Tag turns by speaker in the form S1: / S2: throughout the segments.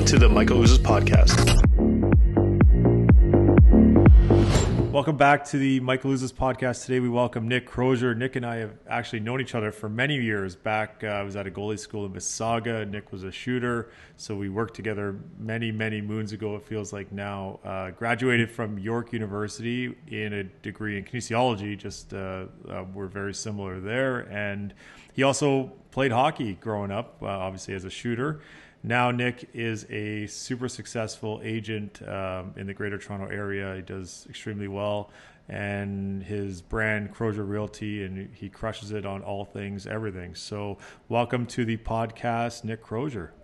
S1: Welcome to the Michael Ouzas podcast.
S2: Welcome back to the Michael Ouzas podcast. Today we welcome Nick Crozier. Nick and I have actually known each other for many years. Back, uh, I was at a goalie school in Mississauga. Nick was a shooter, so we worked together many, many moons ago. It feels like now. Uh, graduated from York University in a degree in kinesiology. Just uh, uh we're very similar there, and he also played hockey growing up, uh, obviously as a shooter. Now, Nick is a super successful agent um, in the Greater Toronto area. He does extremely well, and his brand Crozier Realty, and he crushes it on all things, everything. So, welcome to the podcast, Nick Crozier.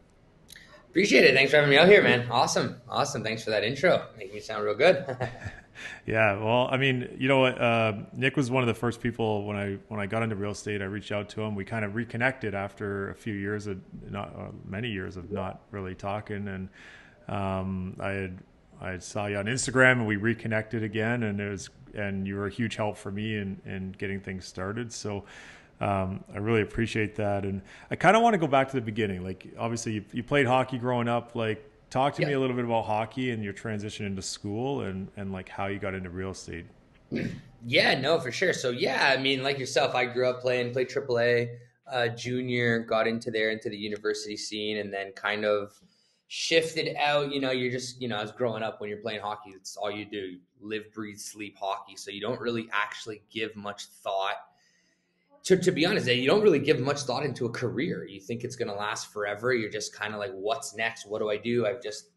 S3: Appreciate it. Thanks for having me out here, man. Awesome, awesome. Thanks for that intro. Making me sound real good.
S2: yeah, well, I mean, you know what? Uh, Nick was one of the first people when I when I got into real estate. I reached out to him. We kind of reconnected after a few years of not uh, many years of not really talking, and um, I had I saw you on Instagram, and we reconnected again, and it was and you were a huge help for me in in getting things started. So. Um, I really appreciate that, and I kind of want to go back to the beginning. Like, obviously, you, you played hockey growing up. Like, Talk to yeah. me a little bit about hockey and your transition into school and, and like how you got into real estate.
S3: Yeah, no, for sure. So yeah, I mean, like yourself, I grew up playing, played AAA, uh, junior, got into there into the university scene, and then kind of shifted out. You know, you're just you know, as growing up when you're playing hockey, it's all you do: live, breathe, sleep hockey. So you don't really actually give much thought to, to be honest, you don't really give much thought into a career. You think it's going to last forever. You're just kind of like, what's next? What do I do? I've just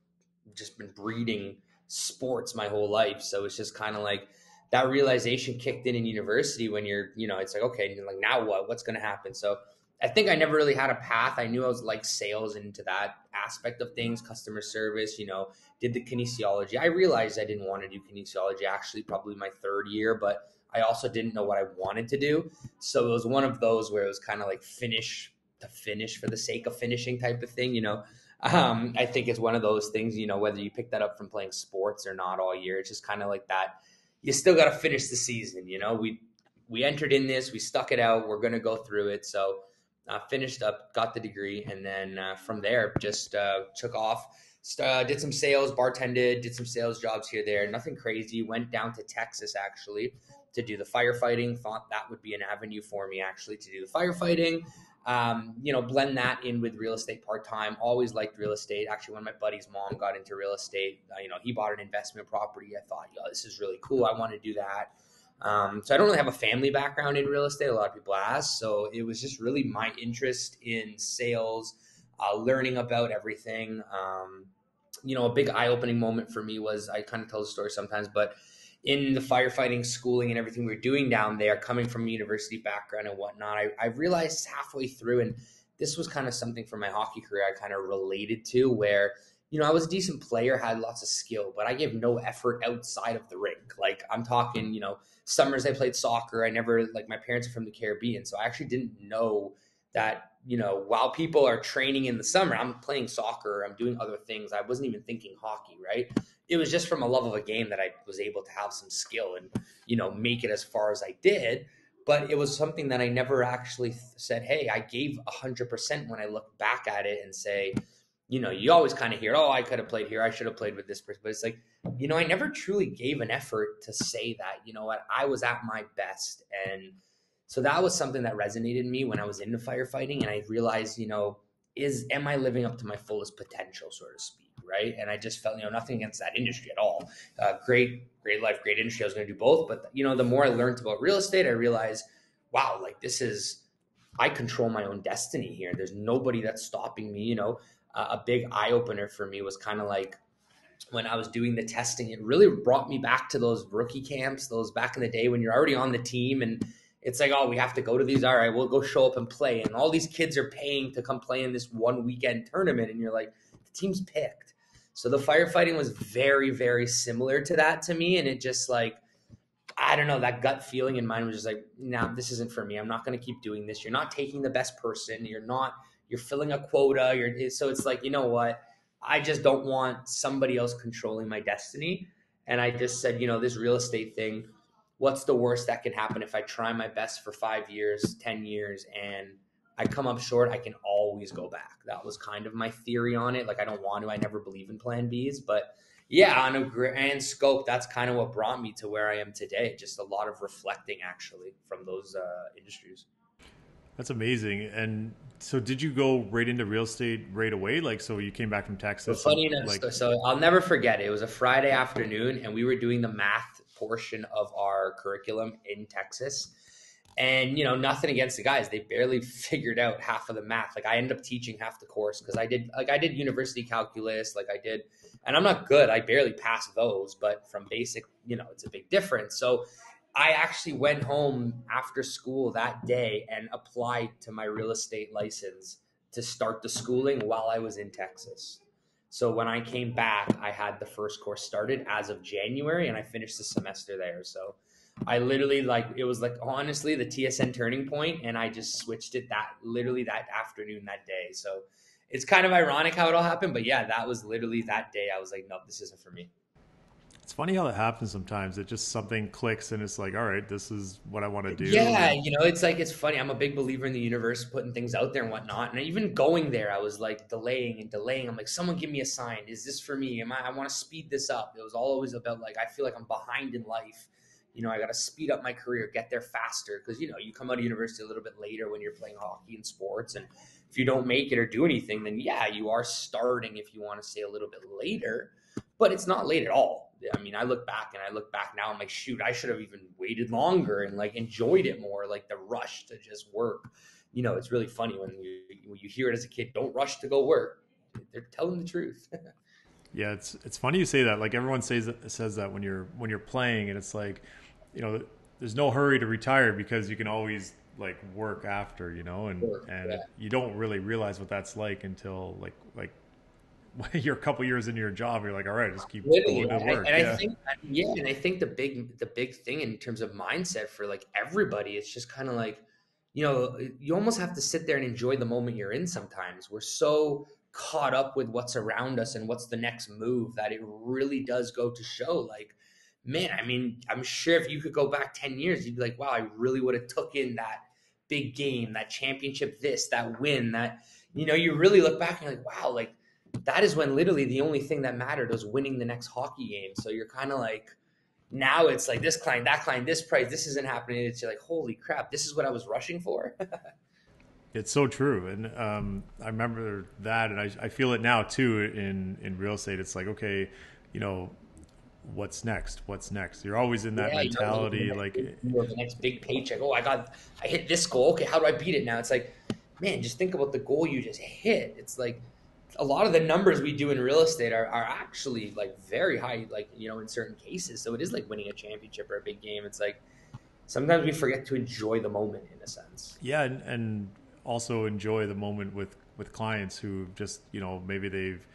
S3: just been breeding sports my whole life, so it's just kind of like that realization kicked in in university when you're, you know, it's like, okay, like now what? What's going to happen? So I think I never really had a path. I knew I was like sales into that aspect of things, customer service, you know, did the kinesiology. I realized I didn't want to do kinesiology actually probably my third year, but I also didn't know what I wanted to do. So it was one of those where it was kind of like finish to finish for the sake of finishing type of thing, you know. Um, I think it's one of those things, you know, whether you pick that up from playing sports or not all year, it's just kind of like that. You still got to finish the season, you know. We we entered in this, we stuck it out, we're gonna go through it. So uh, finished up, got the degree, and then uh, from there just uh, took off. Uh, did some sales, bartended, did some sales jobs here there. Nothing crazy. Went down to Texas actually to do the firefighting. Thought that would be an avenue for me actually to do the firefighting. Um, you know, blend that in with real estate part time. Always liked real estate. Actually, when my buddy's mom got into real estate, uh, you know, he bought an investment property. I thought, yo, this is really cool. I want to do that. Um, so I don't really have a family background in real estate. A lot of people ask. So it was just really my interest in sales, uh, learning about everything. Um, you know, a big eye opening moment for me was I kind of tell the story sometimes, but in the firefighting schooling and everything we are doing down there, coming from a university background and whatnot, I, I realized halfway through, and this was kind of something for my hockey career I kind of related to, where you know I was a decent player, had lots of skill, but I gave no effort outside of the rink. Like I'm talking, you know, summers I played soccer. I never like my parents are from the Caribbean, so I actually didn't know that you know while people are training in the summer i'm playing soccer i'm doing other things i wasn't even thinking hockey right it was just from a love of a game that I was able to have some skill and you know make it as far as I did. But it was something that I never actually said, "Hey, I gave hundred percent." When I look back at it and say, you know, you always kind of hear, "Oh, I could have played here. I should have played with this person." But it's like, you know, I never truly gave an effort to say that. You know what? I was at my best, and so that was something that resonated me when I was into firefighting, and I realized, you know, is am I living up to my fullest potential, so to speak? Right? And I just felt, you know, nothing against that industry at all. Uh, great, great life, great industry. I was going to do both, but you know, the more I learned about real estate, I realized, wow, like this is, I control my own destiny here. There's nobody that's stopping me. You know, uh, a big eye opener for me was kind of like when I was doing the testing. It really brought me back to those rookie camps, those back in the day when you're already on the team and it's like, oh, we have to go to these. All right, we'll go show up and play. And all these kids are paying to come play in this one weekend tournament. And you're like, the team's picked so the firefighting was very, very similar to that to me. And it just like, I don't know, that gut feeling in mine was just like, nah, this isn't for me. I'm not going to keep doing this. You're not taking the best person. You're not, you're filling a quota. You're, so it's like, you know what? I just don't want somebody else controlling my destiny. And I just said, you know, this real estate thing, what's the worst that can happen if I try my best for five years, 10 years, and I come up short, I can always go back. That was kind of my theory on it. Like I don't want to, I never believe in plan Bs, but yeah, on a grand scope, that's kind of what brought me to where I am today. Just a lot of reflecting actually from those uh, industries.
S2: That's amazing. And so, did you go right into real estate right away? Like, so you came back from Texas?
S3: So funny enough, like- so, so I'll never forget it. It was a Friday afternoon, and we were doing the math portion of our curriculum in Texas. And you know, nothing against the guys; they barely figured out half of the math. Like I ended up teaching half the course because I did, like I did university calculus, like I did and I'm not good. I barely pass those, but from basic, you know, it's a big difference. So I actually went home after school that day and applied to my real estate license to start the schooling while I was in Texas. So when I came back, I had the first course started as of January and I finished the semester there. So I literally like it was like honestly the TSN turning point and I just switched it that literally that afternoon that day. So it's kind of ironic how it all happened, but yeah, that was literally that day. I was like, no, this isn't for me.
S2: It's funny how that happens sometimes. It just something clicks and it's like, all right, this is what I want to do.
S3: Yeah, you know, it's like it's funny. I'm a big believer in the universe putting things out there and whatnot. And even going there, I was like delaying and delaying. I'm like, someone give me a sign. Is this for me? Am I? I want to speed this up. It was always about like I feel like I'm behind in life. You know, I got to speed up my career, get there faster because you know you come out of university a little bit later when you're playing hockey and sports and if you don't make it or do anything, then yeah, you are starting if you want to say a little bit later, but it's not late at all. I mean, I look back and I look back now, I'm like, shoot, I should have even waited longer and like enjoyed it more, like the rush to just work. You know, it's really funny when you when you hear it as a kid, don't rush to go work. They're telling the truth.
S2: yeah, it's it's funny you say that. Like everyone says says that when you're when you're playing, and it's like, you know, there's no hurry to retire because you can always like work after, you know, and work, and yeah. you don't really realize what that's like until like like you're a couple years into your job. You're like, all right, just keep Literally, going to work.
S3: And yeah. I think yeah, and I think the big the big thing in terms of mindset for like everybody, it's just kind of like you know you almost have to sit there and enjoy the moment you're in. Sometimes we're so caught up with what's around us and what's the next move that it really does go to show like man i mean i'm sure if you could go back 10 years you'd be like wow i really would have took in that big game, that championship, this, that win, that, you know, you really look back and you're like, wow, like that is when literally the only thing that mattered was winning the next hockey game. So you're kind of like, now it's like this client, that client, this price, this isn't happening. It's like, holy crap, this is what I was rushing for.
S2: it's so true. And um, I remember that, and I, I feel it now too in, in real estate. It's like, okay, you know, what's next? What's next? You're always in that yeah, mentality, you know, like
S3: the next big paycheck. Oh, I got, I hit this goal. Okay, how do I beat it now? It's like, man, just think about the goal you just hit. It's like a lot of the numbers we do in real estate are, are actually like very high, like you know, in certain cases. So it is like winning a championship or a big game. It's like sometimes we forget to enjoy the moment in a sense.
S2: Yeah, and, and also enjoy the moment with with clients who just you know maybe they've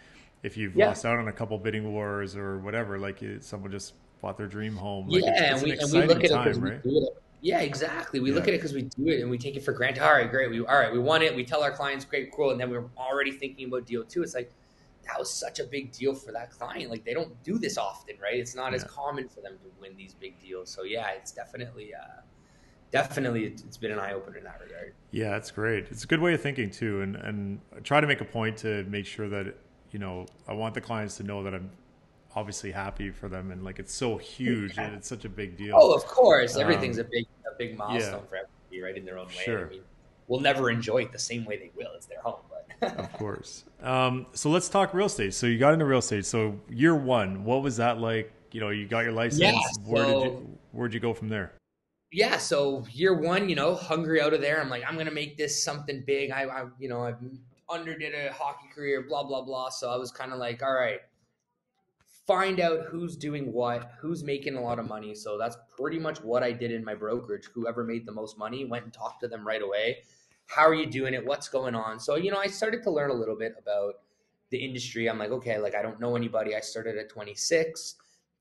S2: if you've yeah. lost out on a couple bidding wars or whatever, like someone just bought their dream home. Like
S3: yeah, it's, it's and, we, and we look at time, it, right? it. Yeah, exactly. We yeah. look at it because we do it and we take it for granted. All right, great. We all right, we want it. We tell our clients, great, cool, and then we're already thinking about deal two. It's like that was such a big deal for that client. Like they don't do this often, right? It's not yeah. as common for them to win these big deals. So yeah, it's definitely. Uh, definitely it's been an eye opener in that regard.
S2: Yeah, it's great. It's a good way of thinking too, and and try to make a point to make sure that you know, I want the clients to know that I'm obviously happy for them and like it's so huge yeah. and it's such a big deal.
S3: Oh, of course, everything's um, a big a big milestone yeah. for everybody, right? In their own way. Sure. I mean, we'll never enjoy it the same way they will. It's their home,
S2: but of course. Um, so let's talk real estate. So you got into real estate. So year one, what was that like? You know, you got your license. Yeah, Where did you where'd you go from there?
S3: Yeah, so year one, you know, hungry out of there. I'm like, I'm gonna make this something big. I, I you know, I've underdid a hockey career, blah, blah, blah. So I was kind of like, all right, find out who's doing what, who's making a lot of money. So that's pretty much what I did in my brokerage. Whoever made the most money went and talked to them right away. How are you doing it? What's going on? So, you know, I started to learn a little bit about the industry. I'm like, okay, like I don't know anybody. I started at 26.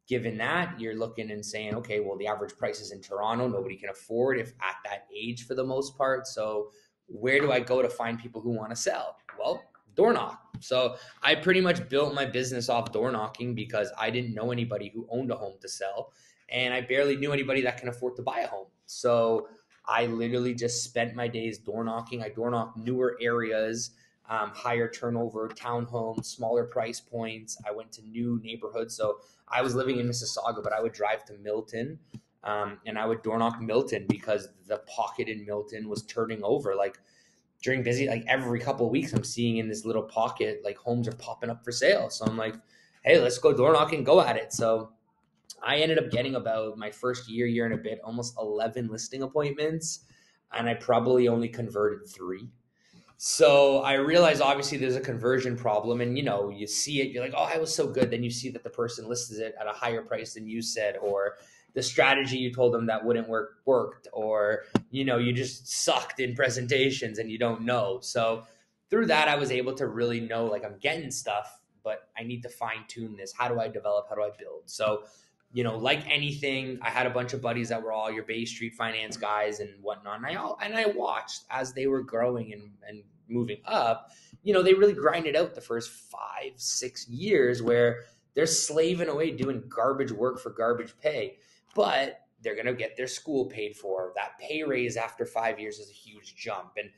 S3: Given that, you're looking and saying, okay, well, the average price is in Toronto. Nobody can afford if at that age for the most part. So where do I go to find people who want to sell? Well, door knock. So I pretty much built my business off door knocking because I didn't know anybody who owned a home to sell. And I barely knew anybody that can afford to buy a home. So I literally just spent my days door knocking. I door knock newer areas, um, higher turnover, townhomes, smaller price points. I went to new neighborhoods. So I was living in Mississauga, but I would drive to Milton um, and I would door knock Milton because the pocket in Milton was turning over. Like during busy, like every couple of weeks, I'm seeing in this little pocket, like homes are popping up for sale. So I'm like, hey, let's go door knocking, go at it. So I ended up getting about my first year, year and a bit, almost 11 listing appointments, and I probably only converted three. So I realized obviously there's a conversion problem, and you know, you see it, you're like, oh, I was so good. Then you see that the person listed it at a higher price than you said, or the strategy you told them that wouldn't work worked, or you know, you just sucked in presentations and you don't know. So through that, I was able to really know like I'm getting stuff, but I need to fine tune this. How do I develop? How do I build? So you know, like anything, I had a bunch of buddies that were all your Bay Street finance guys and whatnot. And I all, and I watched as they were growing and, and moving up. You know, they really grinded out the first five, six years where they're slaving away doing garbage work for garbage pay, but they're going to get their school paid for. That pay raise after five years is a huge jump. And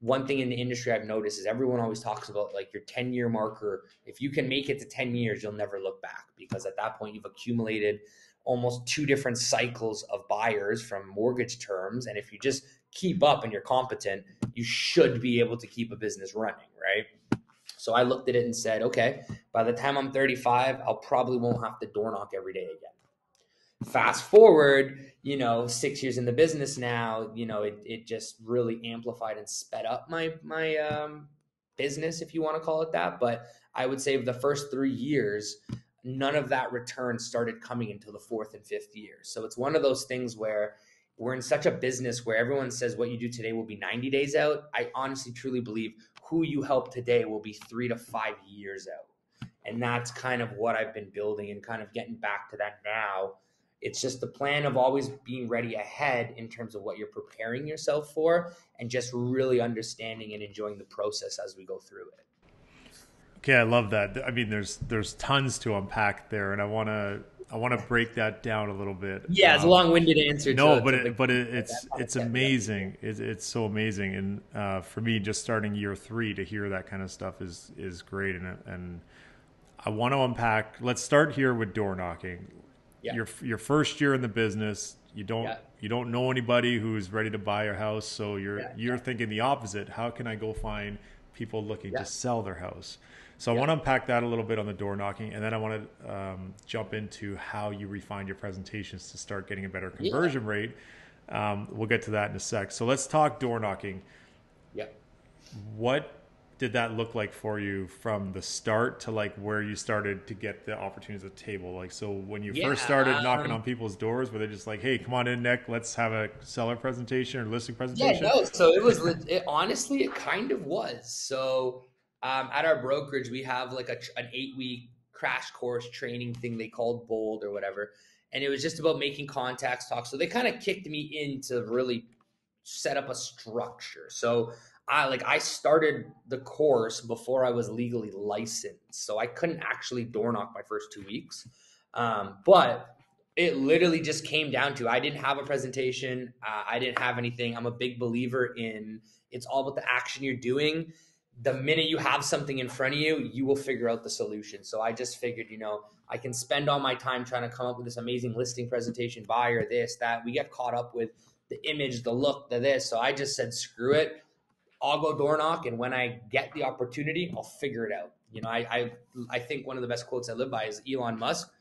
S3: one thing in the industry I've noticed is everyone always talks about like your 10 year marker. If you can make it to 10 years, you'll never look back because at that point you've accumulated almost two different cycles of buyers from mortgage terms. And if you just keep up and you're competent, you should be able to keep a business running, right? So I looked at it and said, okay, by the time I'm 35, I'll probably won't have to door knock every day again. Fast forward you know six years in the business now you know it, it just really amplified and sped up my my um, business if you want to call it that. But i would say the first three years none of that return started coming until the fourth and fifth year so it's one of those things where we're in such a business where everyone says what you do today will be 90 days out i honestly truly believe who you help today will be three to five years out and that's kind of what i've been building and kind of getting back to that now it's just the plan of always being ready ahead in terms of what you're preparing yourself for and just really understanding and enjoying the process as we go through it.
S2: Okay, I love that. I mean, there's there's tons to unpack there, and I want to I want to break that down a little bit.
S3: Yeah, it's um, a long-winded answer.
S2: No, but it, but it, it's it's amazing. It's, it's so amazing, and uh, for me, just starting year three to hear that kind of stuff is is great, and and I want to unpack. Let's start here with door knocking yeah. your your first year in the business. You don't yeah. you don't know anybody who's ready to buy a house, so you're yeah. you're thinking the opposite. How can I go find people looking to sell their house? So I want to unpack that a little bit on the door knocking, and then I want to um, jump into how you refine your presentations to start getting a better conversion rate. Um, we'll get to that in a sec. So let's talk door knocking.
S3: Yeah.
S2: What did that look like for you from the start to like where you started to get the opportunities at the table? Like, so when you yeah, first started um, knocking on people's doors, were they just like, "Hey, come on in, Nick, let's have a seller presentation or listing presentation"?
S3: Yeah, no. So it was it, honestly, it kind of was. So um, at our brokerage, we have like a, an eight week crash course training thing they called BOLD or whatever, and it was just about making contacts, talk. So they kind of kicked me in to really set up a structure. So I like I started the course before I was legally licensed, so I couldn't actually door knock my first two weeks. Um, but it literally just came down to I didn't have a presentation, uh, I didn't have anything. I'm a big believer in it's all about the action you're doing. The minute you have something in front of you, you will figure out the solution. So I just figured, you know, I can spend all my time trying to come up with this amazing listing presentation, buyer, this, that. We get caught up with the image, the look, the this. So I just said, screw it. I'll go door knock, and when I get the opportunity, I'll figure it out. You know, I I, I think one of the best quotes I live by is Elon Musk,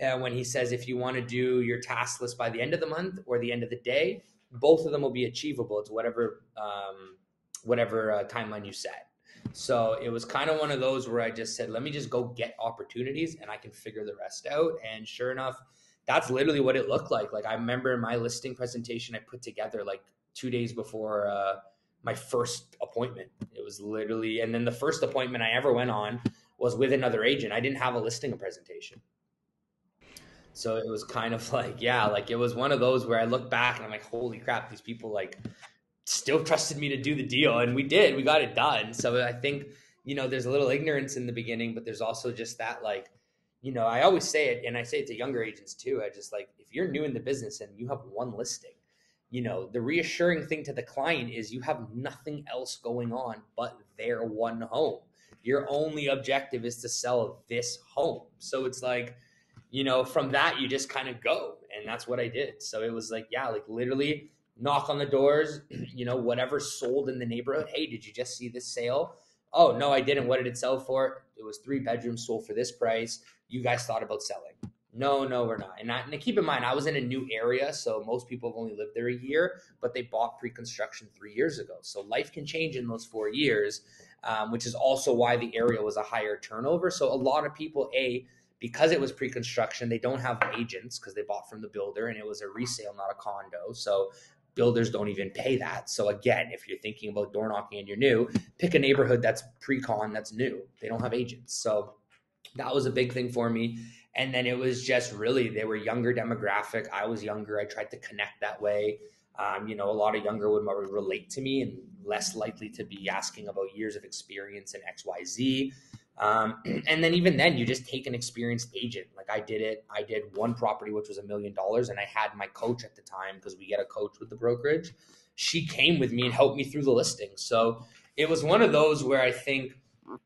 S3: uh, when he says, "If you want to do your task list by the end of the month or the end of the day, both of them will be achievable. It's whatever um, whatever uh, timeline you set." So it was kind of one of those where I just said, "Let me just go get opportunities, and I can figure the rest out." And sure enough, that's literally what it looked like. Like I remember my listing presentation I put together like two days before. Uh, my first appointment. It was literally, and then the first appointment I ever went on was with another agent. I didn't have a listing presentation. So it was kind of like, yeah, like it was one of those where I look back and I'm like, holy crap, these people like still trusted me to do the deal. And we did, we got it done. So I think, you know, there's a little ignorance in the beginning, but there's also just that like, you know, I always say it and I say it to younger agents too. I just like, if you're new in the business and you have one listing, you know, the reassuring thing to the client is you have nothing else going on but their one home. Your only objective is to sell this home. So it's like, you know, from that you just kind of go. And that's what I did. So it was like, yeah, like literally knock on the doors, you know, whatever sold in the neighborhood. Hey, did you just see this sale? Oh, no, I didn't. What did it sell for? It was three bedrooms sold for this price. You guys thought about selling. No, no, we're not. And, I, and keep in mind, I was in a new area, so most people have only lived there a year, but they bought pre-construction three years ago. So life can change in those four years, um, which is also why the area was a higher turnover. So a lot of people, a because it was pre-construction, they don't have agents because they bought from the builder, and it was a resale, not a condo. So builders don't even pay that. So again, if you're thinking about door knocking and you're new, pick a neighborhood that's pre-con that's new. They don't have agents. So that was a big thing for me. And then it was just really, they were younger demographic. I was younger. I tried to connect that way. Um, you know, a lot of younger would relate to me and less likely to be asking about years of experience in XYZ. Um, and then even then, you just take an experienced agent. Like I did it. I did one property, which was a million dollars. And I had my coach at the time because we get a coach with the brokerage. She came with me and helped me through the listing. So it was one of those where I think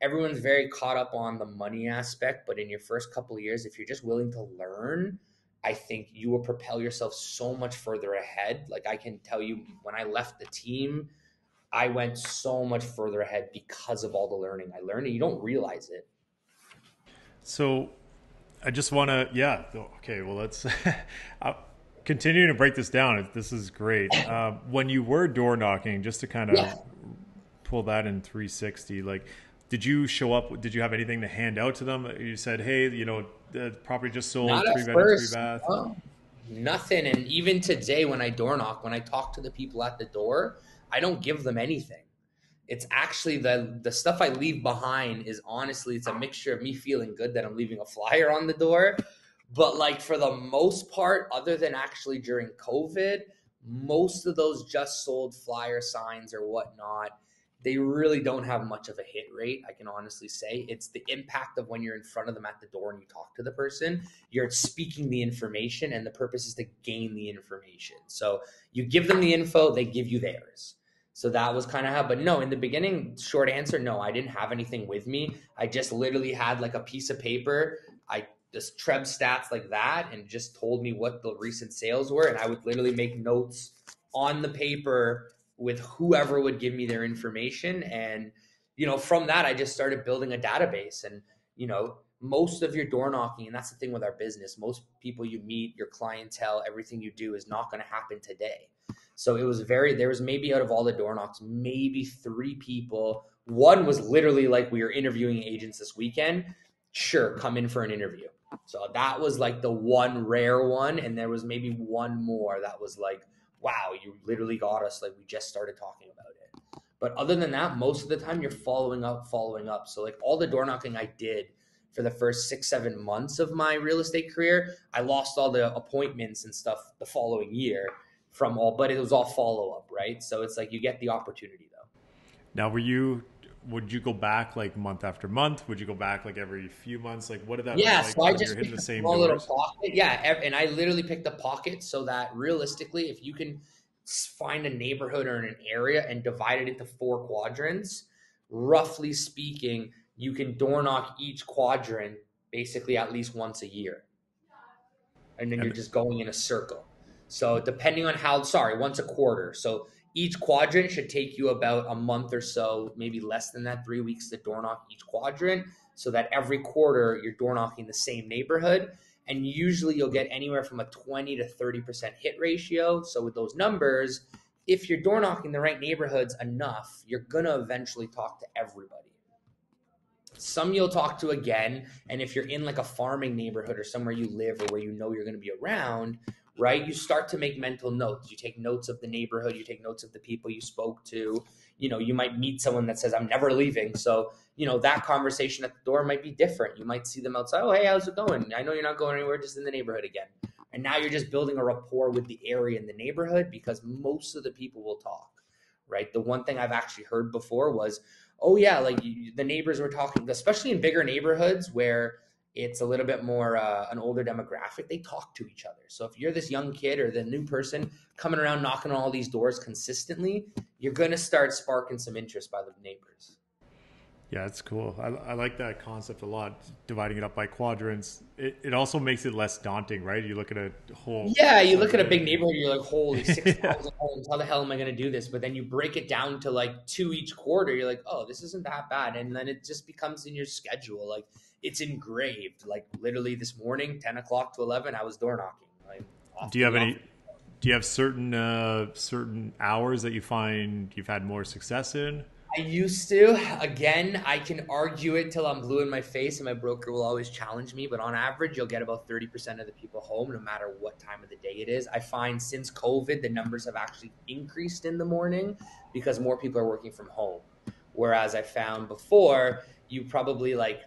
S3: everyone's very caught up on the money aspect, but in your first couple of years, if you're just willing to learn, I think you will propel yourself so much further ahead. Like I can tell you, when I left the team, I went so much further ahead because of all the learning I learned, and you don't realize it.
S2: So, I just want to, yeah, okay. Well, let's continue to break this down. This is great. Um, when you were door knocking, just to kind of yeah. pull that in 360, like did you show up? Did you have anything to hand out to them? You said, "Hey, you know, the property just sold,
S3: Not three bedroom, three bath." No. Nothing. And even today, when I door knock, when I talk to the people at the door, I don't give them anything. It's actually the the stuff I leave behind is honestly, it's a mixture of me feeling good that I'm leaving a flyer on the door, but like for the most part, other than actually during COVID, most of those just sold flyer signs or whatnot they really don't have much of a hit rate. I can honestly say it's the impact of when you're in front of them at the door and you talk to the person. You're speaking the information, and the purpose is to gain the information. So you give them the info, they give you theirs. So that was kind of how, but no, in the beginning, short answer, no, I didn't have anything with me. I just literally had like a piece of paper. I just TREB stats like that and just told me what the recent sales were. And I would literally make notes on the paper with whoever would give me their information and you know from that i just started building a database and you know most of your door knocking and that's the thing with our business most people you meet your clientele everything you do is not going to happen today so it was very there was maybe out of all the door knocks maybe three people one was literally like we were interviewing agents this weekend sure come in for an interview so that was like the one rare one and there was maybe one more that was like wow, you literally got us. Like we just started talking about it. But other than that, most of the time you're following up, following up. So like all the door knocking I did for the first six, seven months of my real estate career, I lost all the appointments and stuff the following year from all, but it was all follow up, right? So it's like you get the opportunity though.
S2: Now, were you would you go back like month after month? Would you go back like every few months? Like what did that
S3: yeah,
S2: look like?
S3: so I just picked the same little pocket. Yeah, and I literally picked a pocket so that realistically, if you can find a neighborhood or an area and divide it into four quadrants, roughly speaking, you can door knock each quadrant basically at least once a year. And then you're just going in a circle. So depending on how sorry, once a quarter. So each quadrant should take you about a month or so, maybe less than that, three weeks to door knock each quadrant, so that every quarter you're door knocking the same neighborhood. And usually you'll get anywhere from a 20 to 30% hit ratio. So with those numbers, if you're door knocking the right neighborhoods enough, you're going to eventually talk to everybody. Some you'll talk to again. And if you're in like a farming neighborhood or somewhere you live or where you know you're going to be around, right? You start to make mental notes. You take notes of the neighborhood, you take notes of the people you spoke to. You know, you might meet someone that says, I'm never leaving. So, you know, that conversation at the door might be different. You might see them outside. Oh, hey, how's it going? I know you're not going anywhere, just in the neighborhood again. And now you're just building a rapport with the area and the neighborhood because most of the people will talk, right? The one thing I've actually heard before was, oh, yeah, like you, the neighbors were talking, especially in bigger neighborhoods where it's a little bit more uh, an older demographic. They talk to each other. So if you're this young kid or the new person coming around knocking on all these doors consistently, you're going to start sparking some interest by the neighbors.
S2: Yeah, it's cool. I, I like that concept a lot. Dividing it up by quadrants. It, it also makes it less daunting, right? You look at a whole.
S3: Yeah, you look at a big neighborhood, you're like, holy, 6,000 homes. How the hell am I going to do this? But then you break it down to like two each quarter. You're like, oh, this isn't that bad. And then it just becomes in your schedule. Like, it's engraved. Like, literally this morning, 10 o'clock to 11, I was door knocking. Like,
S2: do you have any. Do you have certain uh, certain hours that you find you've had more success in?
S3: I used to. Again, I can argue it till I'm blue in my face, and my broker will always challenge me. But on average, you'll get about 30% of the people home, no matter what time of the day it is. I find since COVID, the numbers have actually increased in the morning because more people are working from home. Whereas I found before, you probably like,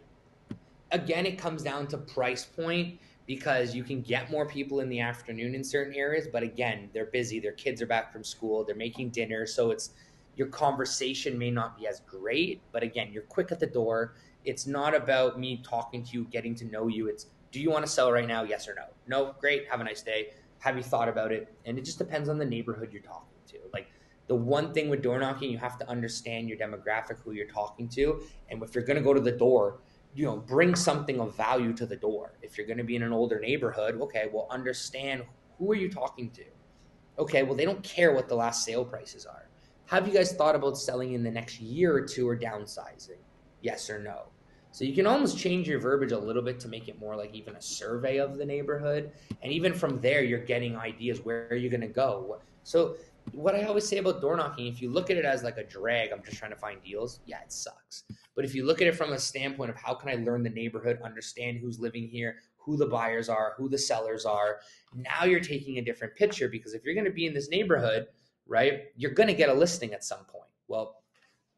S3: again, it comes down to price point because you can get more people in the afternoon in certain areas. But again, they're busy, their kids are back from school, they're making dinner. So it's, your conversation may not be as great, but again, you're quick at the door. It's not about me talking to you, getting to know you. It's do you want to sell right now? Yes or no? No, great. Have a nice day. Have you thought about it? And it just depends on the neighborhood you're talking to. Like the one thing with door knocking, you have to understand your demographic, who you're talking to. And if you're going to go to the door, you know, bring something of value to the door. If you're going to be in an older neighborhood, okay, well, understand who are you talking to? Okay, well, they don't care what the last sale prices are have you guys thought about selling in the next year or two or downsizing? Yes or no? So you can almost change your verbiage a little bit to make it more like even a survey of the neighborhood. And even from there, you're getting ideas where are you're going to go. So what I always say about door knocking, if you look at it as like a drag, I'm just trying to find deals. Yeah, it sucks. But if you look at it from a standpoint of how can I learn the neighborhood, understand who's living here, who the buyers are, who the sellers are, now you're taking a different picture because if you're going to be in this neighborhood, right? You're going to get a listing at some point. Well,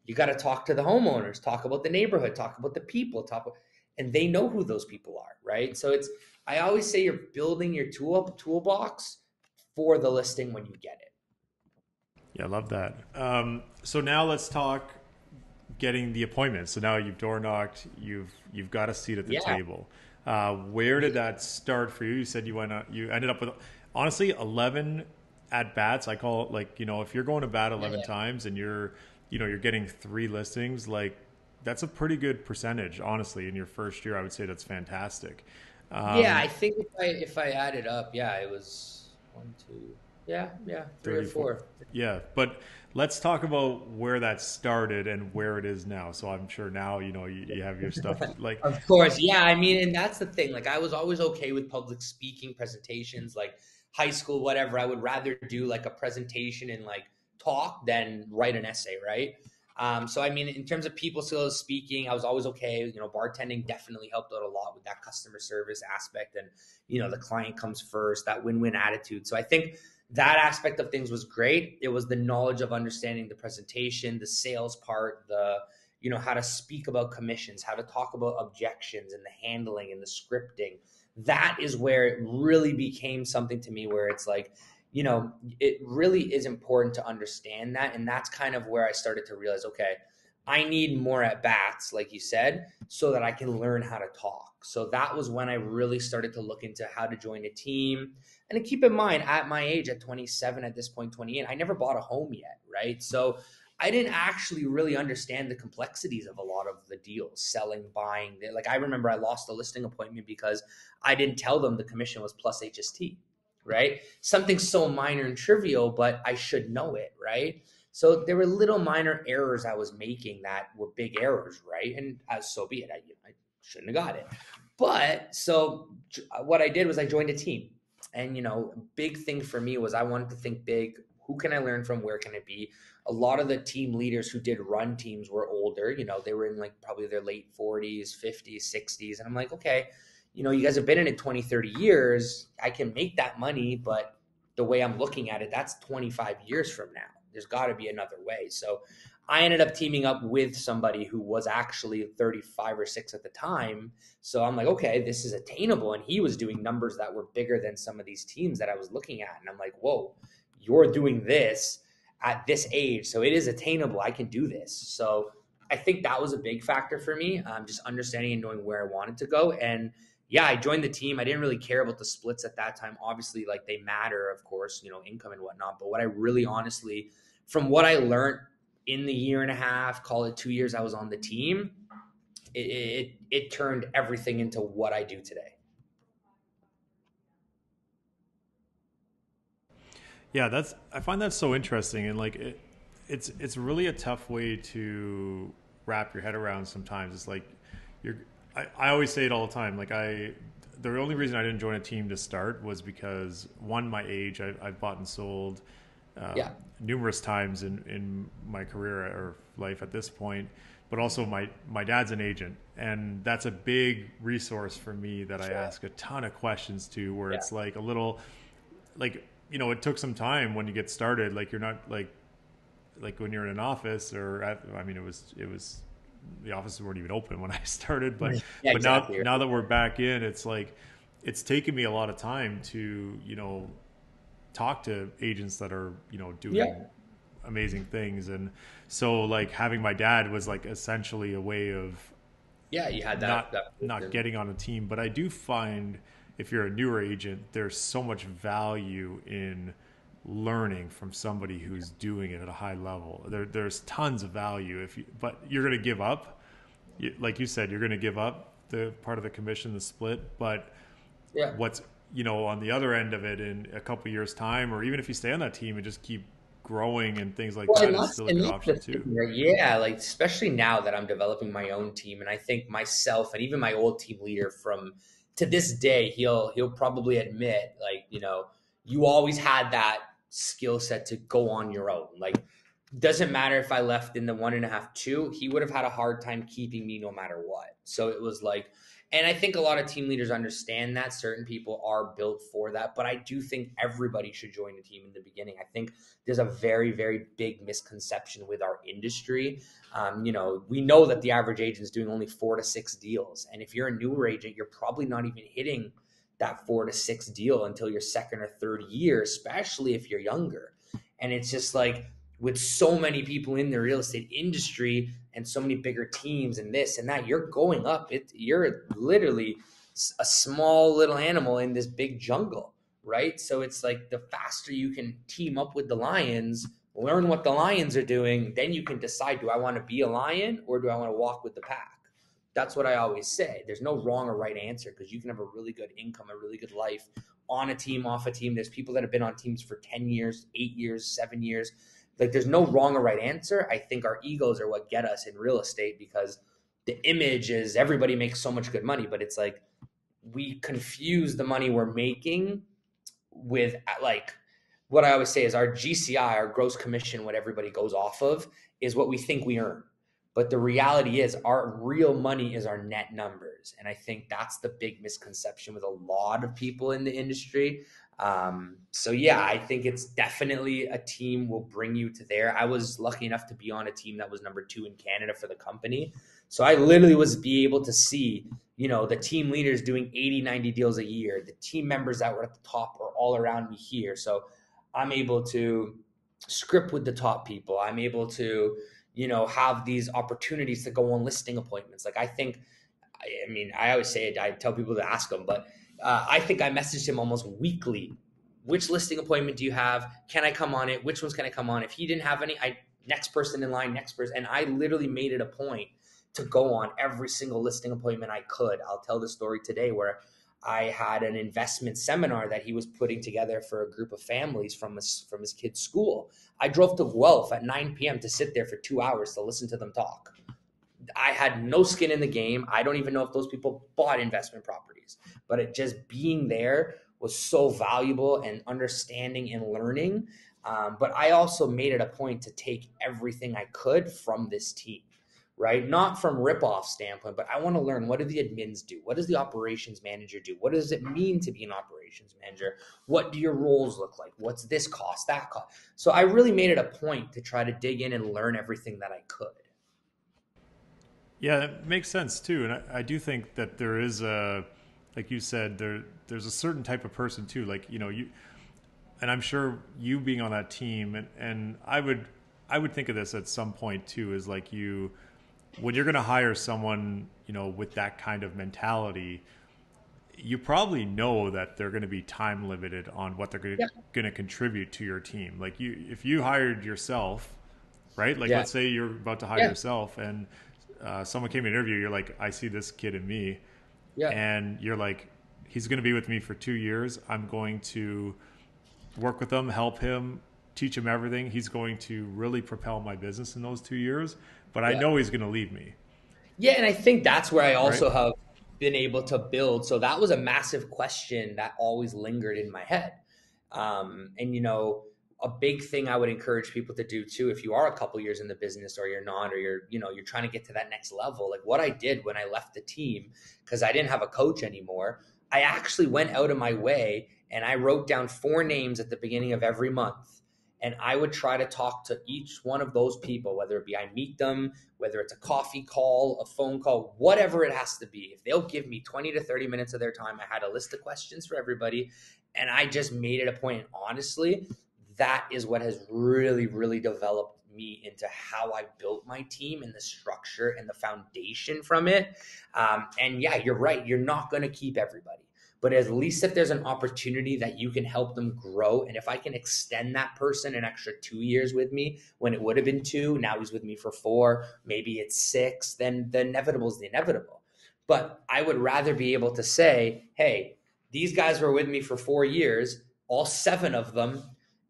S3: you got to talk to the homeowners, talk about the neighborhood, talk about the people, talk about, and they know who those people are, right? So it's I always say you're building your tool toolbox for the listing when you get it.
S2: Yeah, I love that. Um, so now let's talk getting the appointment. So now you've door knocked, you've you've got a seat at the yeah. table. Uh, where did that start for you? You said you went out, you ended up with honestly 11 at bats. I call it like you know if you're going to bat eleven yeah. times and you're you know you're getting three listings, like that's a pretty good percentage, honestly. In your first year, I would say that's fantastic.
S3: Um, yeah, I think if I if I add it up, yeah, it was one, two, yeah, yeah, three or four.
S2: Yeah, but let's talk about where that started and where it is now. So I'm sure now you know you, you have your stuff like.
S3: of course, yeah. I mean, and that's the thing. Like, I was always okay with public speaking presentations, like high school, whatever, I would rather do like a presentation and like talk than write an essay, right? Um, so I mean, in terms of people skills, speaking, I was always okay. You know, bartending definitely helped out a lot with that customer service aspect, and you know, the client comes first, that win-win attitude. So I think that aspect of things was great. It was the knowledge of understanding the presentation, the sales part, the you know how to speak about commissions, how to talk about objections, and the handling and the scripting that is where it really became something to me where it's like, you know, it really is important to understand that. And that's kind of where I started to realize, okay, I need more at bats, like you said, so that I can learn how to talk. So that was when I really started to look into how to join a team. And keep in mind, at my age, at 27, at this point, 28, I never bought a home yet, right? So I didn't actually really understand the complexities of a lot of the deals, selling, buying. Like I remember I lost a listing appointment because I didn't tell them the commission was plus HST, right? Something so minor and trivial, but I should know it, right? So there were little minor errors I was making that were big errors, right? And as so be it, I, I shouldn't have got it. But so what I did was I joined a team. And you know, big thing for me was I wanted to think big. Who can I learn from? Where can it be? a lot of the team leaders who did run teams were older. You know, they were in like probably their late 40s, 50s, 60s. And I'm like, okay, you know, you guys have been in it 20, 30 years. I can make that money, but the way I'm looking at it, that's 25 years from now. There's got to be another way. So I ended up teaming up with somebody who was actually 35 or 6 at the time. So I'm like, okay, this is attainable. And he was doing numbers that were bigger than some of these teams that I was looking at. And I'm like, whoa, you're doing this at this age. So it is attainable. I can do this. So I think that was a big factor for me, um, just understanding and knowing where I wanted to go. And yeah, I joined the team. I didn't really care about the splits at that time. Obviously, like they matter, of course, you know, income and whatnot. But what I really honestly, from what I learned in the year and a half, call it two years I was on the team, it, it, it turned everything into what I do today.
S2: Yeah, that's I find that so interesting, and like it, it's it's really a tough way to wrap your head around. Sometimes it's like you're. I, I always say it all the time. Like I, the only reason I didn't join a team to start was because one, my age. I, I've bought and sold um, yeah. numerous times in in my career or life at this point. But also, my my dad's an agent, and that's a big resource for me that sure. I ask a ton of questions to. Where yeah. it's like a little, like you know, it took some time when you get started. Like you're not like like when you're in an office or at, I mean, it was it was the offices weren't even open when I started, but yeah, but exactly. now now that we're back in, it's like it's taken me a lot of time to you know talk to agents that are you know doing yeah. amazing things, and so like having my dad was like essentially a way of
S3: yeah, you had that
S2: not,
S3: that,
S2: not getting on a team, but I do find if you're a newer agent, there's so much value in learning from somebody who's doing it at a high level. There, there's tons of value if you, but you're going to give up. Like you said, you're going to give up the part of the commission, the split. But yeah. what's you know on the other end of it in a couple years time, or even if you stay on that team and just keep growing and things like well, that is still a good option too.
S3: Yeah, like especially now that I'm developing my own team, and I think myself and even my old team leader from to this day, he'll he'll probably admit, like, you know, you always had that skill set to go on your own. Like, doesn't matter if I left in the one and a half, two, he would have had a hard time keeping me no matter what. So it was like, and I think a lot of team leaders understand that. Certain people are built for that. But I do think everybody should join a team in the beginning. I think there's a very, very big misconception with our industry. Um, you know, we know that the average agent is doing only four to six deals. And if you're a newer agent, you're probably not even hitting that four to six deal until your second or third year, especially if you're younger. And it's just like, with so many people in the real estate industry and so many bigger teams and this and that, you're going up. It you're literally a small little animal in this big jungle, right? So it's like the faster you can team up with the lions, learn what the lions are doing, then you can decide: Do I want to be a lion or do I want to walk with the pack? That's what I always say. There's no wrong or right answer because you can have a really good income, a really good life on a team, off a team. There's people that have been on teams for 10 years, eight years, seven years like there's no wrong or right answer. I think our egos are what get us in real estate because the image is everybody makes so much good money, but it's like we confuse the money we're making with like what I always say is our GCI, our gross commission, what everybody goes off of, is what we think we earn. But the reality is, our real money is our net numbers. And I think that's the big misconception with a lot of people in the industry. Um, so yeah, I think it's definitely a team will bring you to there. I was lucky enough to be on a team that was number two in Canada for the company. So I literally was be able to see, you know, the team leaders doing 80, 90 deals a year. The team members that were at the top are all around me here. So I'm able to script with the top people. I'm able to, you know, have these opportunities to go on listing appointments. Like I think, I mean, I always say it, I tell people to ask them, but uh, I think I messaged him almost weekly. Which listing appointment do you have? Can I come on it? Which ones can I come on? If he didn't have any, I next person in line, next person, and I literally made it a point to go on every single listing appointment I could. I'll tell the story today where I had an investment seminar that he was putting together for a group of families from his from his kid's school. I drove to Guelph at 9 p.m. to sit there for two hours to listen to them talk. I had no skin in the game. I don't even know if those people bought investment but it just being there was so valuable and understanding and learning. Um, but I also made it a point to take everything I could from this team, right? Not from rip-off standpoint, but I want to learn what do the admins do? What does the operations manager do? What does it mean to be an operations manager? What do your roles look like? What's this cost, that cost? So I really made it a point to try to dig in and learn everything that I could.
S2: Yeah, that makes sense too, and I, I, do think that there is a, like you said, there there's a certain type of person too. Like you know you, and I'm sure you being on that team, and and I would I would think of this at some point too, is like you, when you're going to hire someone, you know, with that kind of mentality, you probably know that they're going to be time limited on what they're going to, yeah. going to contribute to your team. Like you, if you hired yourself, right? Like yeah. let's say you're about to hire yeah. yourself, and uh, someone came to interview, you're like, I see this kid in me, yeah, and you're like, he's going to be with me for two years. I'm going to work with him, help him, teach him everything. He's going to really propel my business in those two years. But I know he's going to leave me.
S3: Yeah, and I think that's where I also right? have been able to build. So that was a massive question that always lingered in my head. Um, and you know, a big thing I would encourage people to do too, if you are a couple years in the business or you're not, or you're, you know, you're trying to get to that next level. Like what I did when I left the team, because I didn't have a coach anymore, I actually went out of my way and I wrote down four names at the beginning of every month and I would try to talk to each one of those people, whether it be I meet them, whether it's a coffee call, a phone call, whatever it has to be. If they'll give me 20 to 30 minutes of their time, I had a list of questions for everybody. And I just made it a point. And honestly, that is what has really, really developed me into how I built my team and the structure and the foundation from it. Um, and yeah, you're right. You're not going to keep everybody but at least if there's an opportunity that you can help them grow and if i can extend that person an extra two years with me when it would have been two now he's with me for four maybe it's six then the inevitable is the inevitable but i would rather be able to say hey these guys were with me for four years all seven of them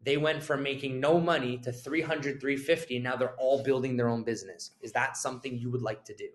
S3: they went from making no money to 300 350 now they're all building their own business. Is that something you would like to do?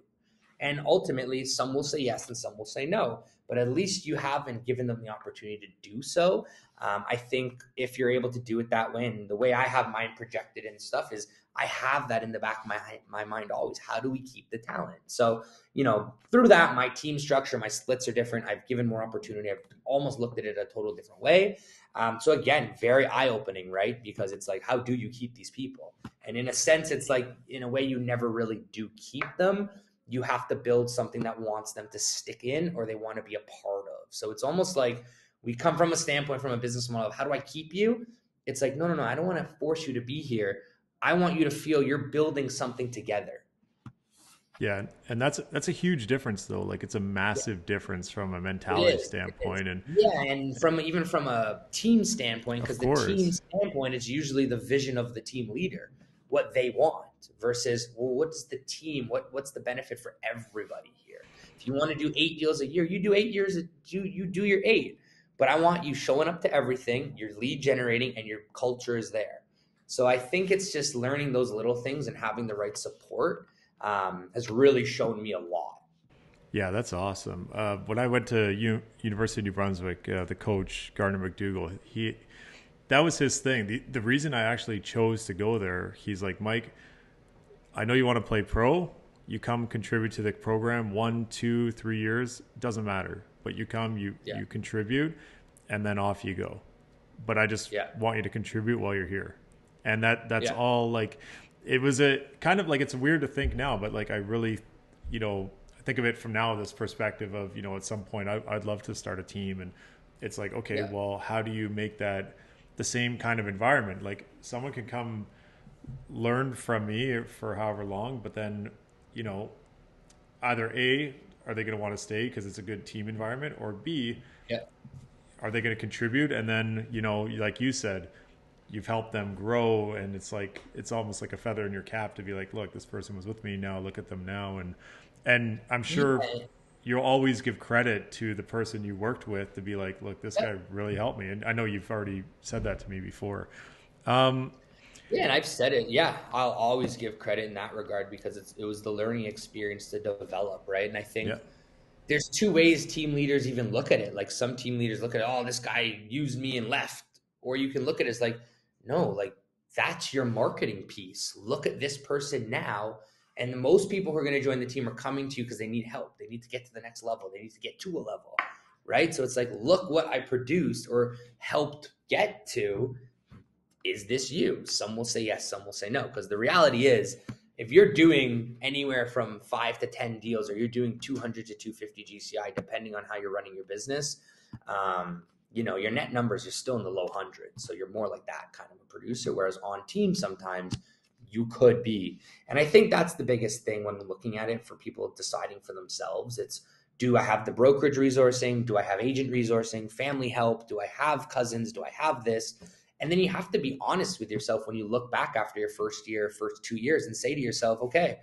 S3: And ultimately some will say yes and some will say no. But at least you haven't given them the opportunity to do so. Um, I think if you're able to do it that way, and the way I have mine projected and stuff is I have that in the back of my my mind always. How do we keep the talent? So you know, through that, my team structure, my splits are different. I've given more opportunity. I've almost looked at it a total different way. Um, so again, very eye opening, right? Because it's like, how do you keep these people? And in a sense, it's like in a way you never really do keep them you have to build something that wants them to stick in or they want to be a part of. So it's almost like we come from a standpoint from a business model of how do I keep you? It's like, no, no, no, I don't want to force you to be here. I want you to feel you're building something together.
S2: Yeah, and that's that's a huge difference though. Like it's a massive yeah. difference from a mentality standpoint and
S3: Yeah, and from even from a team standpoint because the team standpoint is usually the vision of the team leader, what they want versus well, what's the team? What what's the benefit for everybody here? If you want to do eight deals a year, you do eight years. You you do your eight. But I want you showing up to everything. You're lead generating, and your culture is there. So I think it's just learning those little things and having the right support um, has really shown me a lot.
S2: Yeah, that's awesome. Uh, when I went to U- University of New Brunswick, uh, the coach Gardiner MacDougall, he that was his thing. The, the reason I actually chose to go there, he's like, Mike, I know you want to play pro. You come contribute to the program one, two, three years doesn't matter. But you come, you yeah. you contribute, and then off you go. But I just yeah. want you to contribute while you're here, and that that's yeah. all. Like it was a kind of like it's weird to think now, but like I really, you know, think of it from now this perspective of you know at some point I, would love to start a team, and it's like okay, well, how do you make that the same kind of environment? Like someone can come learn from me for however long, but then, you know, either A, are they going to want to stay because it's a good team environment, or B, yeah. are they going to contribute? And then, you know, like you said, you've helped them grow, and it's like it's almost like a feather in your cap to be like, look, this person was with me now, look at them now, and and I'm sure. You'll always give credit to the person you worked with to be like, look, this guy really helped me. And I know you've already said that to me before. Um,
S3: yeah, and I've said it. Yeah, I'll always give credit in that regard because it's, it was the learning experience to develop, right? And I think yeah. there's two ways team leaders even look at it. Like some team leaders look at, oh, this guy used me and left, or you can look at it as like, no, like that's your marketing piece. Look at this person now. And the most people who are going to join the team are coming to you because they need help. They need to get to the next level. They need to get to a level, right? So it's like, look what I produced or helped get to is this you? Some will say yes, some will say no. Because the reality is, if you're doing anywhere from five to 10 deals, or you're doing 200 to 250 GCI, depending on how you're running your business, um, you know, your net numbers are still in the low hundreds. So you're more like that kind of a producer. Whereas on team, sometimes you could be. And I think that's the biggest thing when looking at it for people deciding for themselves. It's do I have the brokerage resourcing? Do I have agent resourcing, family help? Do I have cousins? Do I have this? And then you have to be honest with yourself when you look back after your first year, first two years, and say to yourself, okay,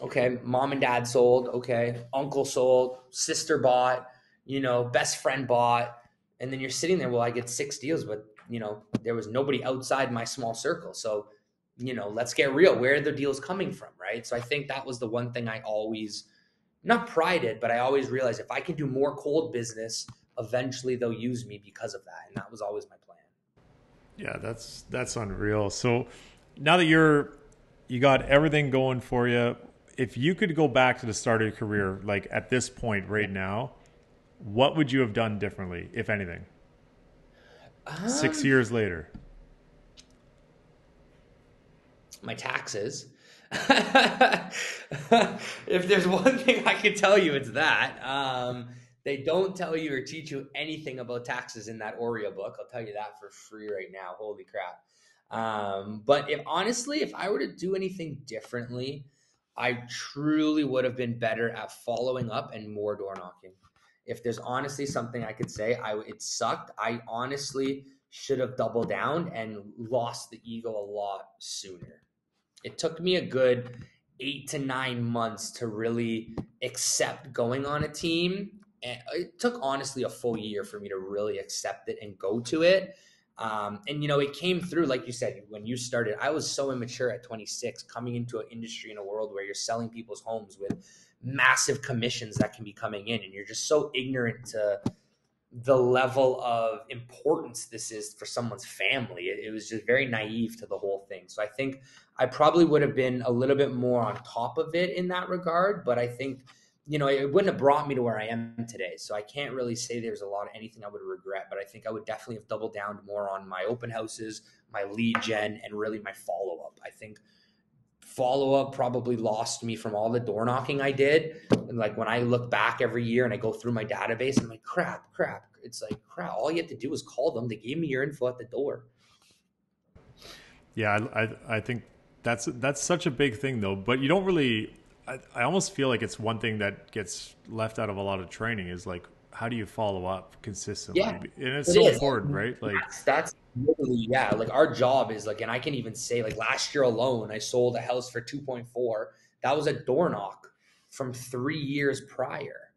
S3: okay, mom and dad sold, okay, uncle sold, sister bought, you know, best friend bought. And then you're sitting there, well, I get six deals, but, you know, there was nobody outside my small circle. So, you know, let's get real. Where are the deals coming from? Right. So I think that was the one thing I always, not prided, but I always realized if I can do more cold business, eventually they'll use me because of that. And that was always my plan.
S2: Yeah, that's that's unreal. So now that you're you got everything going for you, if you could go back to the start of your career, like at this point right now, what would you have done differently, if anything? Um, Six years later.
S3: My taxes. if there's one thing I can tell you, it's that. Um, they don't tell you or teach you anything about taxes in that OREA book. I'll tell you that for free right now. Holy crap. Um, but if honestly, if I were to do anything differently, I truly would have been better at following up and more door knocking. If there's honestly something I could say, I it sucked. I honestly should have doubled down and lost the ego a lot sooner it took me a good eight to nine months to really accept going on a team. And it took honestly a full year for me to really accept it and go to it. Um, and you know, it came through, like you said, when you started. I was so immature at 26, coming into an industry in a world where you're selling people's homes with massive commissions that can be coming in, and you're just so ignorant to the level of importance this is for someone's family. It, it, was just very naive to the whole thing. So I think I probably would have been a little bit more on top of it in that regard. But I think, you know, it wouldn't have brought me to where I am today. So I can't really say there's a lot of anything I would regret. But I think I would definitely have doubled down more on my open houses, my lead gen, and really my follow up. I think follow up probably lost me from all the door knocking I did. And like when I look back every year and I go through my database, I'm like, crap, crap. It's like, crap. All you have to do is call them. They gave me your info at the door.
S2: Yeah, I, I, I think that's that's such a big thing though. But you don't really. I, I almost feel like it's one thing that gets left out of a lot of training is like how do you follow up consistently? Yeah, and it's it so is. important, mm-hmm. right?
S3: Like that's, that's literally yeah. Like our job is like, and I can even say like last year alone, I sold a house for two point four. That was a door knock from three years prior,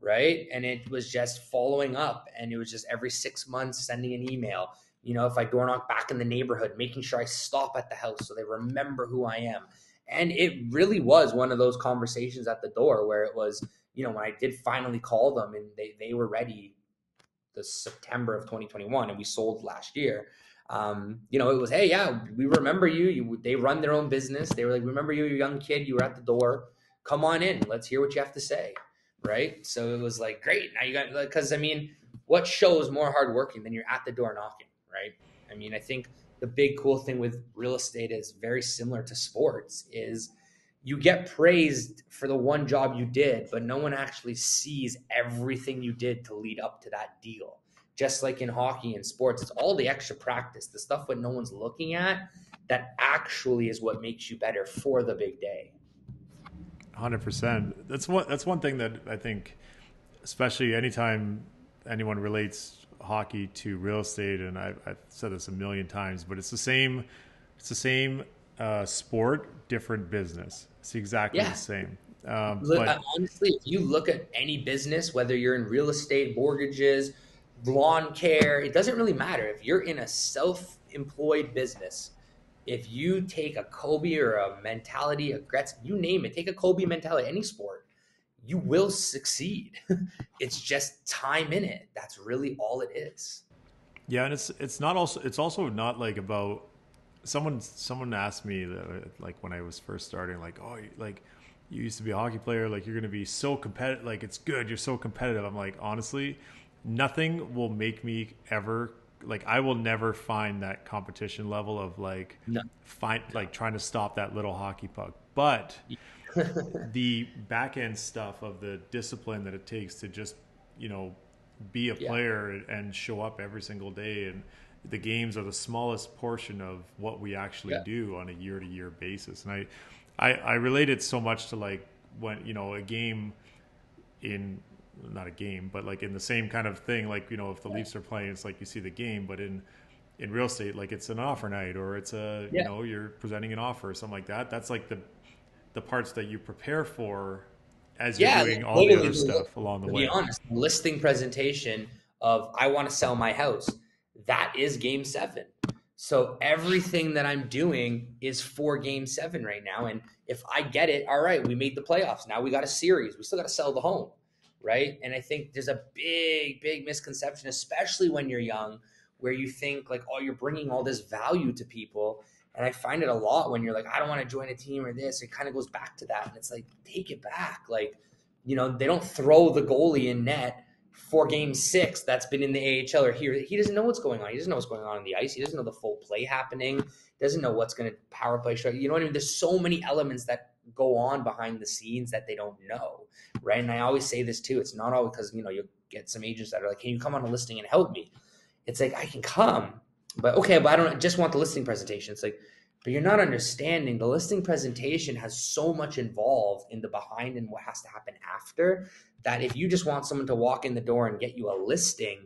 S3: right? And it was just following up, and it was just every six months sending an email. You know, if I door knock back in the neighborhood, making sure I stop at the house so they remember who I am. And it really was one of those conversations at the door where it was, you know, when I did finally call them and they, they were ready the September of 2021 and we sold last year. Um, you know, it was, hey, yeah, we remember you. You they run their own business. They were like, remember you, you young kid, you were at the door. Come on in. Let's hear what you have to say. Right. So it was like, great. Now you got because I mean, what shows more hardworking than you're at the door knocking, right? I mean, I think the big cool thing with real estate is very similar to sports is you get praised for the one job you did, but no one actually sees everything you did to lead up to that deal. Just like in hockey and sports, it's all the extra practice, the stuff that no one's looking at that actually is what makes you better for the big day.
S2: 100%. That's one that's one thing that I think especially anytime anyone relates hockey to real estate and I've, I've said this a million times, but it's the same it's the same uh, sport, different business. It's exactly yeah. the same. Um,
S3: look, but, honestly, if you look at any business, whether you're in real estate, mortgages, lawn care, it doesn't really matter. If you're in a self-employed business, if you take a Kobe or a mentality, a Gretz, you name it, take a Kobe mentality, any sport, you will succeed. it's just time in it. That's really all it is.
S2: Yeah, and it's it's not also it's also not like about someone someone asked me like when I was first starting, like, oh, like you used to be a hockey player, like you're gonna be so competitive, like it's good, you're so competitive. I'm like, honestly, nothing will make me ever like I will never find that competition level of like no. find like trying to stop that little hockey puck. But the back end stuff of the discipline that it takes to just, you know, be a player and show up every single day and the games are the smallest portion of what we actually
S3: Yeah.
S2: do on a year to year basis. And I, I, I relate it so much to like when, you know, a game in, not a game, but like in the same kind of thing, like, you know, if the Leafs are playing, it's like you see the game, but in, in real estate, like it's an offer night or it's a, you know, you're presenting an offer or something like that. That's like the, the parts that you prepare for as you're
S3: Yeah,
S2: doing all the other stuff along the
S3: to
S2: way.
S3: be honest, listing presentation of I want to sell my house, that is game seven. So everything that I'm doing is for game seven right now. And if I get it, all right, we made the playoffs. Now we got a series. We still got to sell the home. Right. And I think there's a big, big misconception, especially when you're young, where you think like, oh, you're bringing all this value to people. And I find it a lot when you're like, I don't want to join a team or this. It kind of goes back to that. And it's like, take it back. Like, you know, they don't throw the goalie in net for game six that's been in the AHL or here. He doesn't know what's going on. He doesn't know what's going on on the ice. He doesn't know the full play happening. Doesn't know what's going to power play show. You know what I mean? There's so many elements that go on behind the scenes that they don't know. Right. And I always say this too. It's not always because, you know, you get some agents that are like, can you come on a listing and help me? It's like, I can come, but okay, but I don't just want the listing presentation. It's like, but you're not understanding. The listing presentation has so much involved in the behind and what has to happen after that if you just want someone to walk in the door and get you a listing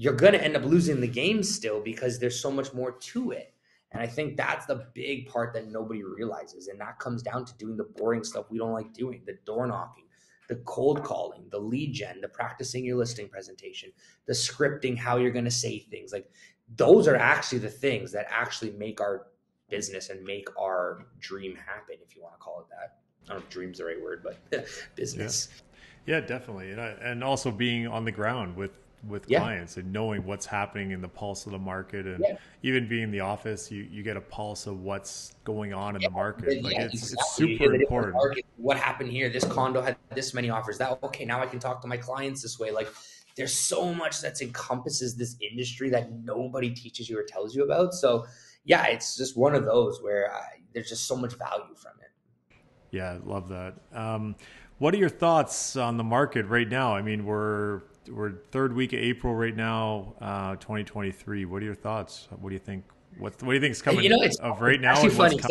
S3: you're going to end up losing the game still because there's so much more to it. And i think that's the big part that nobody realizes and that comes down to doing the boring stuff we don't like doing the door knocking the cold calling the lead gen the practicing your listing presentation the scripting how you're going to say things. Like those are actually the things that actually make our business and make our dream happen, if you want to call it that. I don't know if dream's the right word, but business.
S2: Yeah, definitely, and I, and also being on the ground with with
S3: Yeah.
S2: clients and knowing what's happening in the pulse of the market, and
S3: Yeah.
S2: even being in the office, you you get a pulse of what's going on in the market. Like it's it's
S3: exactly. You
S2: super
S3: hear the different
S2: important.
S3: market, what happened here? This condo had this many offers. That okay? Now I can talk to my clients this way. Like, there's so much that encompasses this industry that nobody teaches you or tells you about. So, yeah, it's just one of those where I, there's just so much value from it.
S2: Yeah, love that. Um, what are your thoughts on the market right now? I mean, we're we're third week of April right now, uh, 2023. What are your thoughts? What do you think? What what do you think is coming
S3: you know, it's
S2: of right now? What's
S3: funny.
S2: com-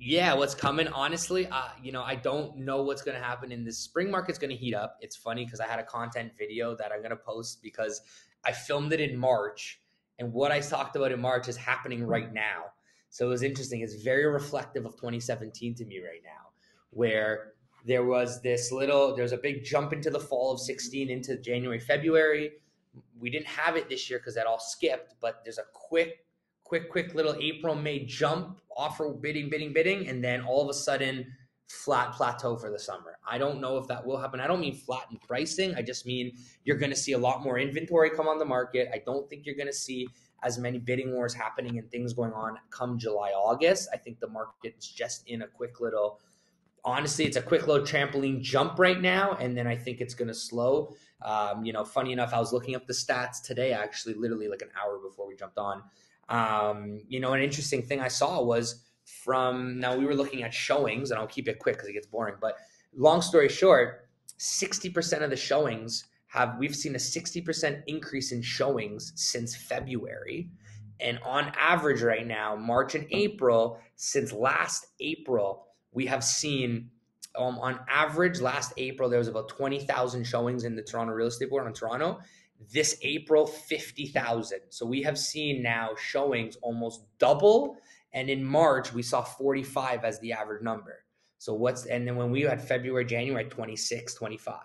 S3: yeah, what's coming? Honestly, uh, you know, I don't know what's going to happen in this spring market's going to heat up. It's funny because I had a content video that I'm going to post because I filmed it in March, and what I talked about in March is happening right now. So it was interesting. It's very reflective of 2017 to me right now, where there was this little, there's a big jump into the fall of 16 into January, February. We didn't have it this year because that all skipped, but there's a quick quick, quick little April, May jump, offer bidding, bidding, bidding, and then all of a sudden flat plateau for the summer. I don't know if that will happen. I don't mean flat in pricing. I just mean you're going to see a lot more inventory come on the market. I don't think you're going to see as many bidding wars happening and things going on come July, August. I think the market is just in a quick little honestly, it's a quick little trampoline jump right now, and then I think it's going to slow. Um, you know, funny enough, I was looking up the stats today, actually, literally like an hour before we jumped on. Um, you know, an interesting thing I saw was from now we were looking at showings, and I'll keep it quick because it gets boring. But long story short, sixty percent of the showings have we've seen a sixty percent increase in showings since February. And on average, right now, March and April, since last April, we have seen um, on average last April there was about twenty thousand showings in the Toronto real estate board on Toronto. This April, fifty thousand. So we have seen now showings almost double, and in March we saw forty five as the average number. So what's and then when we had February, January, 26, 25.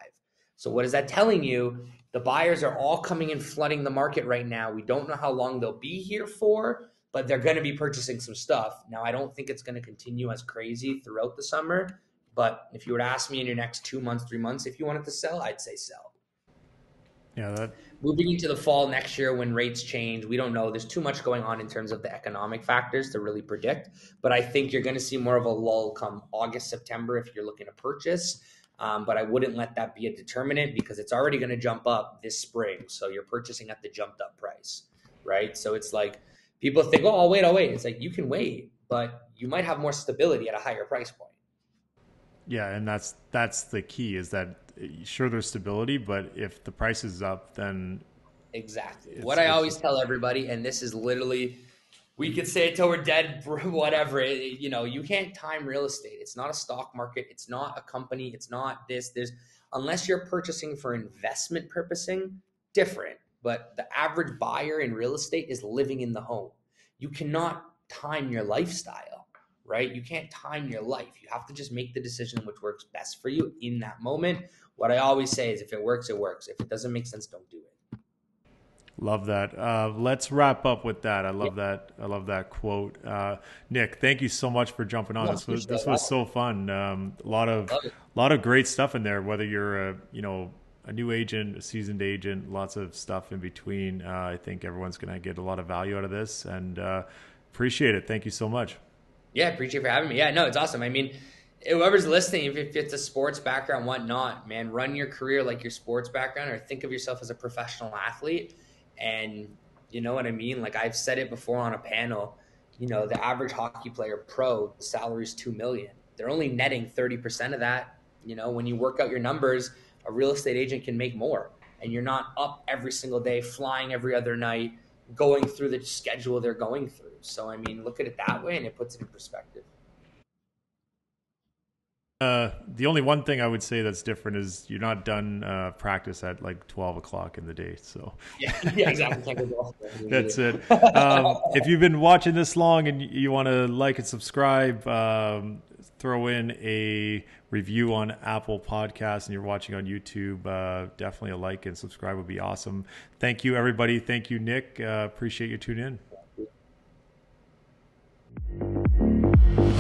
S3: So what is that telling you? The buyers are all coming and flooding the market right now. We don't know how long they'll be here for, but they're going to be purchasing some stuff. Now, I don't think it's going to continue as crazy throughout the summer, but if you were to ask me in your next two months, three months, if you wanted to sell, I'd say sell.
S2: Yeah, that
S3: Moving into the fall next year when rates change, we don't know. There's too much going on in terms of the economic factors to really predict. But I think you're going to see more of a lull come August, September if you're looking to purchase. Um, but I wouldn't let that be a determinant because it's already going to jump up this spring. So you're purchasing at the jumped up price, right? So it's like people think, oh, I'll wait, I'll wait. It's like you can wait, but you might have more stability at a higher price point.
S2: yeah, and that's that's the key is that sure there's stability, but if the price is up, then
S3: Exactly. What I always tell everybody, and this is literally, we could say it till we're dead, whatever. you know, you can't time real estate. It's not a stock market. It's not a company. It's not this. There's unless you're purchasing for investment purposing, different. But the average buyer in real estate is living in the home. You cannot time your lifestyle, right? You can't time your life. You have to just make the decision which works best for you in that moment. What I always say is if it works, it works. If it doesn't make sense, don't do it.
S2: Love that. Uh, let's wrap up with that. I love yeah. that. I love that quote. Uh, Nick, thank you so much for jumping on. No, this was this was so fun. Um, a lot of a lot of great stuff in there. Whether you're a you know a new agent, a seasoned agent, lots of stuff in between. Uh, I think everyone's going to get a lot of value out of this, and uh, appreciate it. Thank you so much.
S3: Yeah, appreciate for having me. Yeah, no, it's awesome. I mean, whoever's listening, if, if it's a sports background, whatnot, man, run your career like your sports background, or think of yourself as a professional athlete and you know what I mean? Like I've said it before on a panel, you know, the average hockey player pro, salary is 2 million. They're only netting 30% of that. You know, when you work out your numbers, a real estate agent can make more. And you're not up every single day, flying every other night, going through the schedule they're going through. So, I mean, look at it that way and it puts it in perspective.
S2: Uh, the only one thing I would say that's different is you're not done uh, practice at like 12 o'clock in the day. So
S3: yeah, yeah exactly.
S2: that's it. Um, if you've been watching this long and you want to like and subscribe, um, throw in a review on Apple Podcasts and you're watching on YouTube, uh, definitely a like and subscribe would be awesome. Thank you, everybody. Thank you, Nick. Uh, appreciate you tuning in.